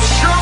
show.